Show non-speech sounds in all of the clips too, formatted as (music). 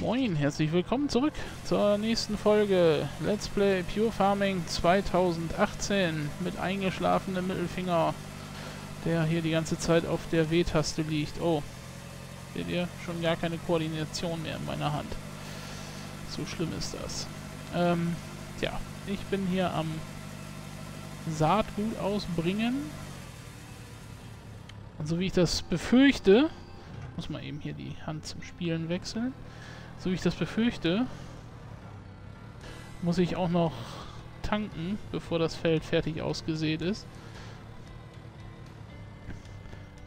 Moin, herzlich willkommen zurück zur nächsten Folge Let's Play Pure Farming 2018 mit eingeschlafenem Mittelfinger, der hier die ganze Zeit auf der W-Taste liegt. Oh, seht ihr? Schon gar keine Koordination mehr in meiner Hand. So schlimm ist das. Ähm, ja, ich bin hier am Saatgut ausbringen. Und so wie ich das befürchte, muss man eben hier die Hand zum Spielen wechseln. So wie ich das befürchte, muss ich auch noch tanken, bevor das Feld fertig ausgesät ist.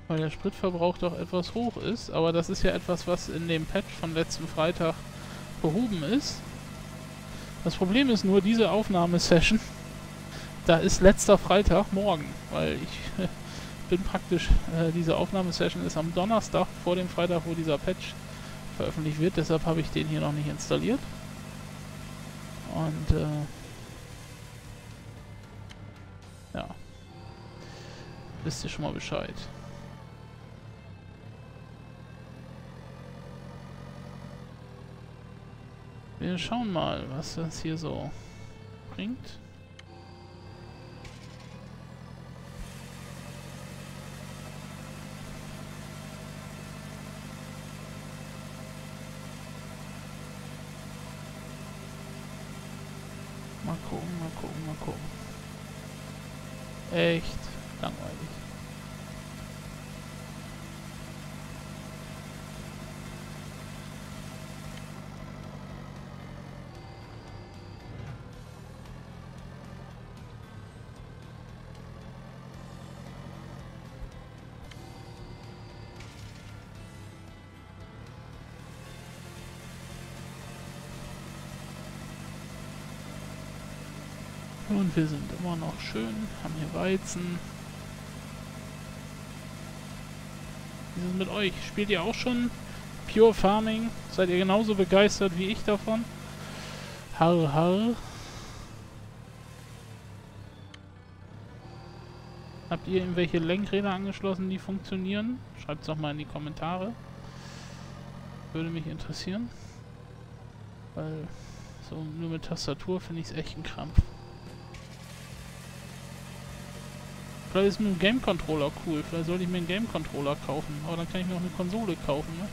Weil der Spritverbrauch doch etwas hoch ist. Aber das ist ja etwas, was in dem Patch von letzten Freitag behoben ist. Das Problem ist nur, diese Aufnahmesession, (laughs) da ist letzter Freitag morgen. Weil ich (laughs) bin praktisch, äh, diese Aufnahmesession ist am Donnerstag vor dem Freitag, wo dieser Patch veröffentlicht wird. Deshalb habe ich den hier noch nicht installiert. Und äh, ja, wisst ihr schon mal Bescheid. Wir schauen mal, was das hier so bringt. Mal gucken, mal gucken. Echt langweilig. Und wir sind immer noch schön, haben hier Weizen. Wie ist es mit euch? Spielt ihr auch schon Pure Farming? Seid ihr genauso begeistert wie ich davon? Harr, harr. Habt ihr irgendwelche Lenkräder angeschlossen, die funktionieren? Schreibt es doch mal in die Kommentare. Würde mich interessieren. Weil so nur mit Tastatur finde ich es echt ein Krampf. Vielleicht ist dem Game Controller cool. Vielleicht sollte ich mir einen Game Controller kaufen. Aber dann kann ich mir auch eine Konsole kaufen, ne?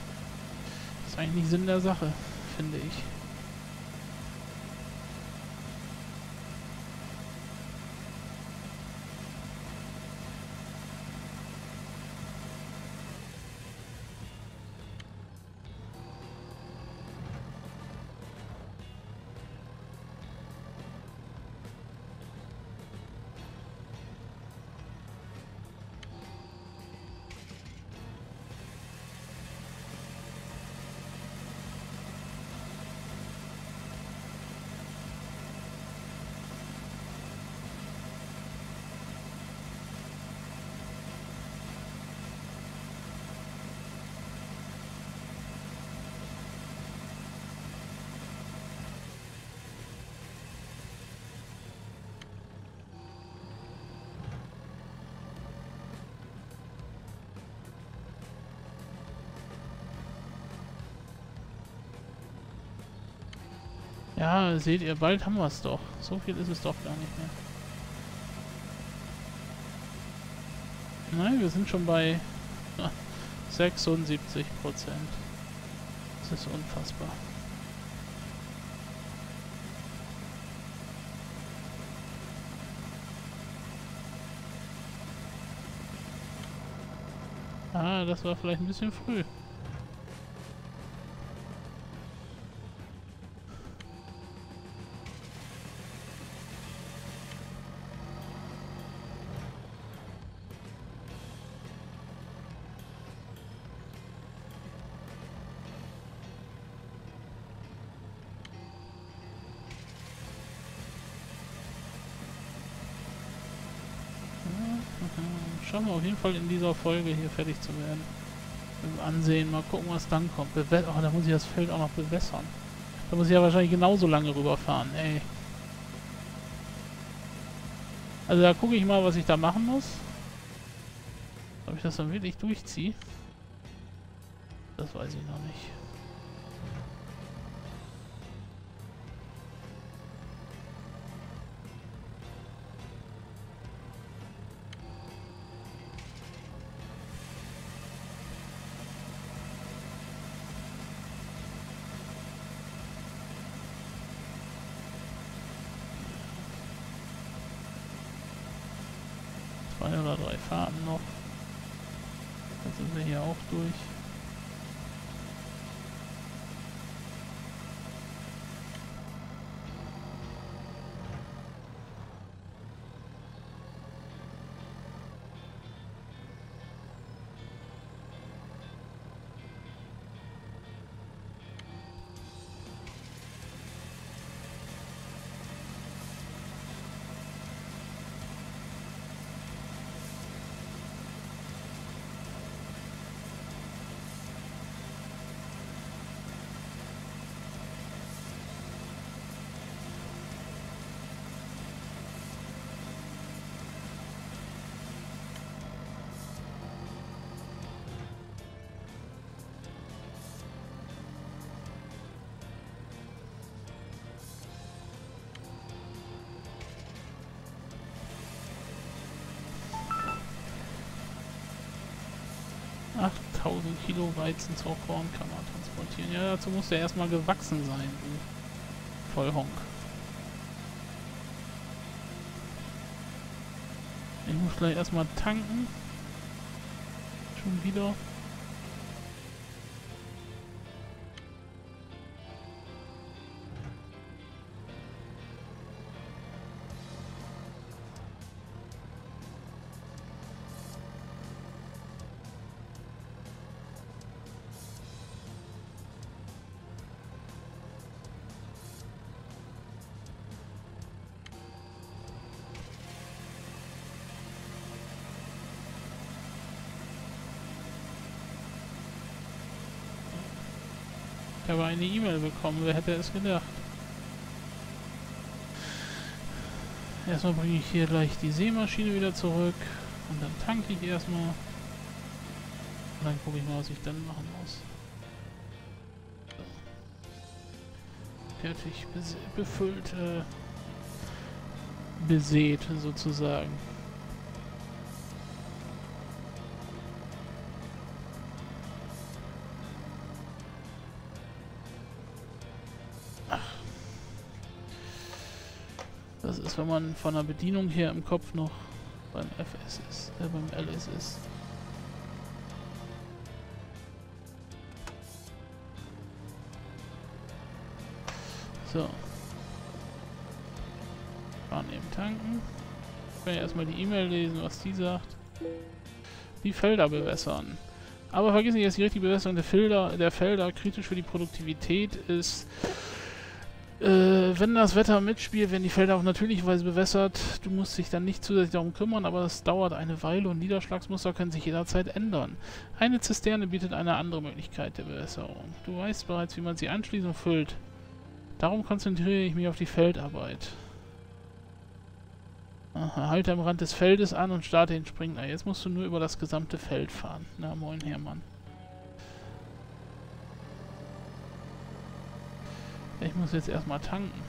Das ist eigentlich nicht Sinn der Sache, finde ich. Ja, seht ihr, bald haben wir es doch. So viel ist es doch gar nicht mehr. Nein, wir sind schon bei (laughs) 76 Prozent. Das ist unfassbar. Ah, das war vielleicht ein bisschen früh. Schauen wir auf jeden Fall in dieser Folge hier fertig zu werden. Dem Ansehen, mal gucken, was dann kommt. Bewe oh, da muss ich das Feld auch noch bewässern. Da muss ich ja wahrscheinlich genauso lange rüberfahren, ey. Also da gucke ich mal, was ich da machen muss. Ob ich das dann wirklich durchziehe. Das weiß ich noch nicht. Zwei oder drei Fahrten noch. Dann sind wir hier auch durch. 8000 Kilo Weizen zur Kornkammer transportieren. Ja, dazu muss der erstmal gewachsen sein, du Vollhonk. Ich muss gleich erstmal tanken. Schon wieder. Habe eine E-Mail bekommen, wer hätte es gedacht? Erstmal bringe ich hier gleich die Seemaschine wieder zurück und dann tanke ich erstmal. Und dann gucke ich mal, was ich dann machen muss. Fertig befüllt, äh, besät sozusagen. Das ist, wenn man von der Bedienung her im Kopf noch beim FS ist, äh, beim LS ist. So. Fahren eben tanken. Ich kann ja erstmal die E-Mail lesen, was die sagt. Die Felder bewässern. Aber vergiss nicht, dass die richtige Bewässerung der Felder, der Felder kritisch für die Produktivität ist. Äh, wenn das Wetter mitspielt, werden die Felder auf natürliche Weise bewässert. Du musst dich dann nicht zusätzlich darum kümmern, aber es dauert eine Weile und Niederschlagsmuster können sich jederzeit ändern. Eine Zisterne bietet eine andere Möglichkeit der Bewässerung. Du weißt bereits, wie man sie anschließt und füllt. Darum konzentriere ich mich auf die Feldarbeit. Aha, halte am Rand des Feldes an und starte den Springen. Jetzt musst du nur über das gesamte Feld fahren. Na moin, Hermann. Ich muss jetzt erstmal tanken.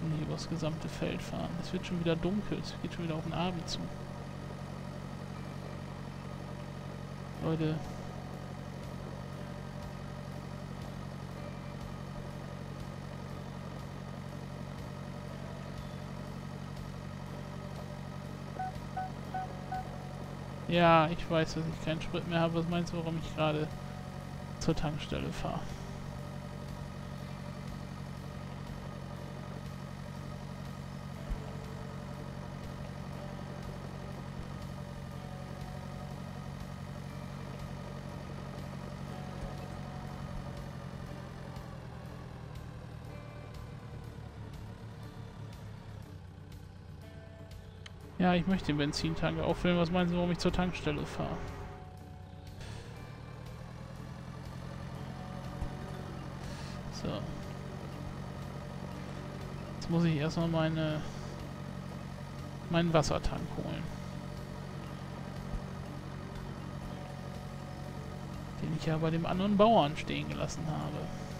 Und hier über das gesamte Feld fahren. Es wird schon wieder dunkel. Es geht schon wieder auf den Abend zu. Leute. Ja, ich weiß, dass ich keinen Sprit mehr habe. Was meinst du, warum ich gerade zur Tankstelle fahre? Ja, ich möchte den Benzintank auffüllen. Was meinen Sie, warum ich zur Tankstelle fahre? So. Jetzt muss ich erstmal meine meinen Wassertank holen. Den ich ja bei dem anderen Bauern stehen gelassen habe.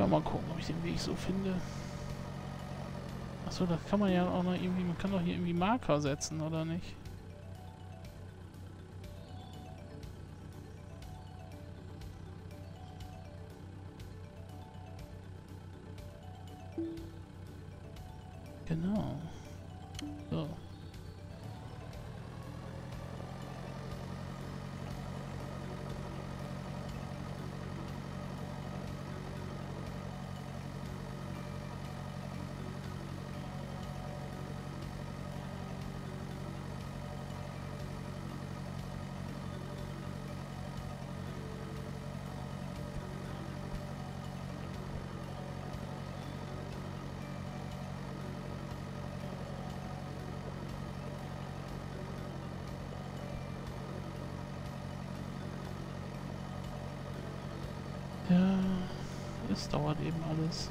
Ja, mal gucken, ob ich den Weg so finde. Achso, das kann man ja auch noch irgendwie, man kann doch hier irgendwie Marker setzen, oder nicht? Genau. So. Ja, es dauert eben alles.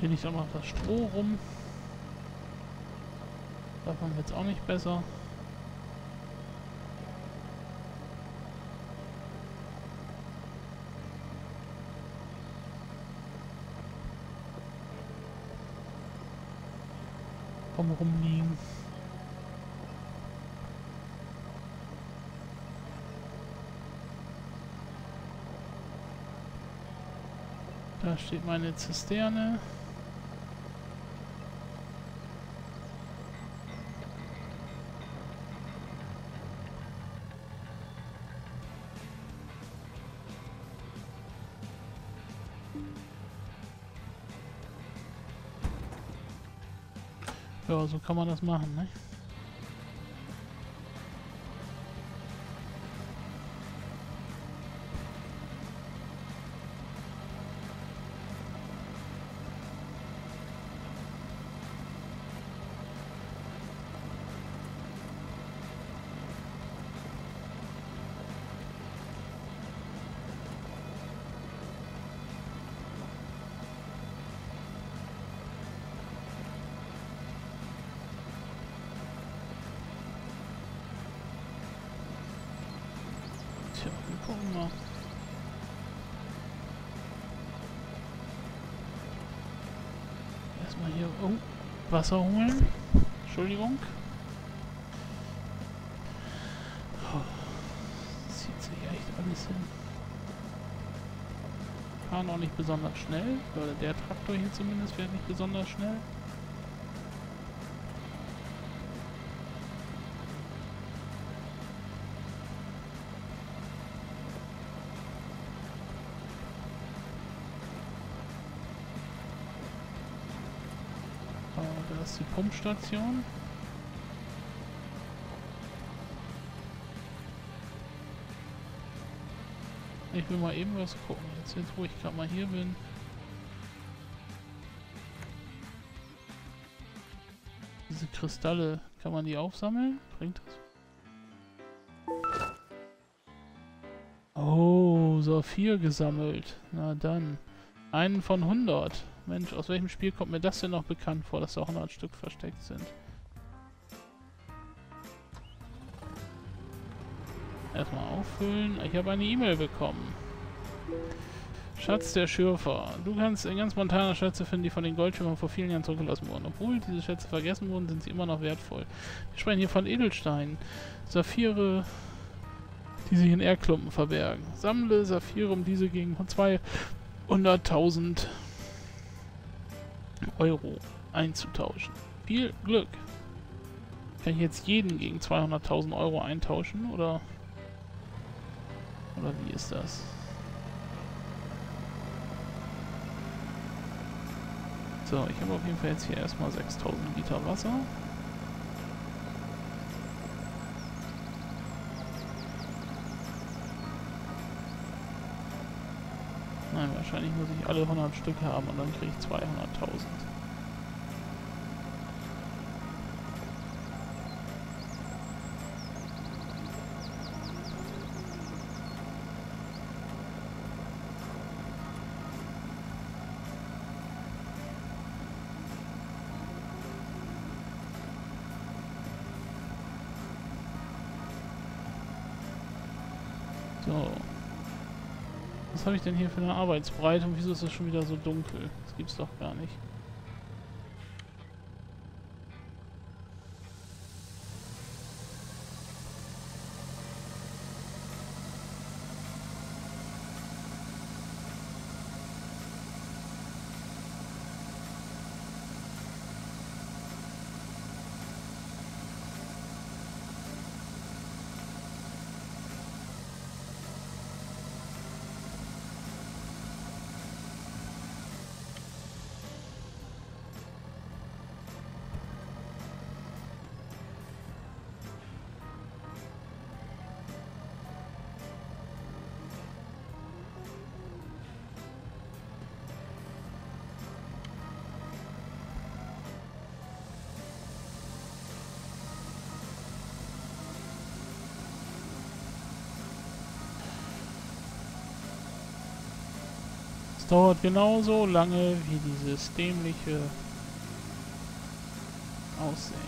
Hier liegt auch noch das Stroh rum. Davon wird es auch nicht besser. Vom Rumliegen. Da steht meine Zisterne. Ja, so kann man das machen, ne? Mal. Erstmal hier oh, Wasser holen. Entschuldigung. Oh, zieht sich echt alles hin. Fahren auch nicht besonders schnell. Oder der Traktor hier zumindest fährt nicht besonders schnell. Ist die Pumpstation. Ich will mal eben was gucken. Jetzt, jetzt wo ich gerade mal hier bin. Diese Kristalle, kann man die aufsammeln? Bringt das? Oh, Saphir gesammelt. Na dann. Einen von 100. Mensch, aus welchem Spiel kommt mir das denn noch bekannt vor, dass da 100 Stück versteckt sind? Erstmal auffüllen. Ich habe eine E-Mail bekommen. Schatz der Schürfer. Du kannst in ganz Montana Schätze finden, die von den Goldschürfern vor vielen Jahren zurückgelassen wurden. Obwohl diese Schätze vergessen wurden, sind sie immer noch wertvoll. Wir sprechen hier von Edelsteinen. Saphire, die sich in Erdklumpen verbergen. Sammle Saphire, um diese gegen 200.000 Euro einzutauschen. Viel Glück! Kann ich jetzt jeden gegen 200.000 Euro eintauschen, oder? Oder wie ist das? So, ich habe auf jeden Fall jetzt hier erstmal 6000 Liter Wasser. Nein, wahrscheinlich muss ich alle 100 Stück haben und dann kriege ich 200.000. Was habe ich denn hier für eine Arbeitsbreite und wieso ist es schon wieder so dunkel? Das gibt's doch gar nicht. Dauert genauso lange wie dieses dämliche Aussehen.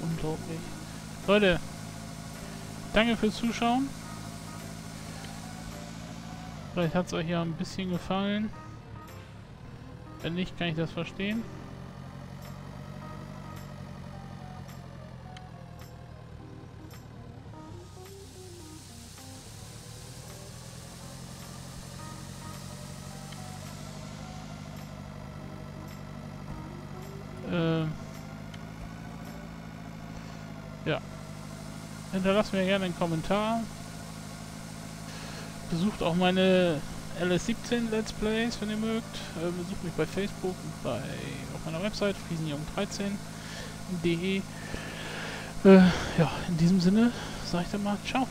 Unglaublich. Leute, Danke fürs Zuschauen. Vielleicht hat es euch ja ein bisschen gefallen. Wenn nicht, kann ich das verstehen. Äh ja. Hinterlasst mir gerne einen Kommentar. Besucht auch meine LS17 Let's Plays, wenn ihr mögt. Äh, besucht mich bei Facebook und bei, auf meiner Website friesenjung13.de. Äh, ja, in diesem Sinne sage ich dann mal Ciao.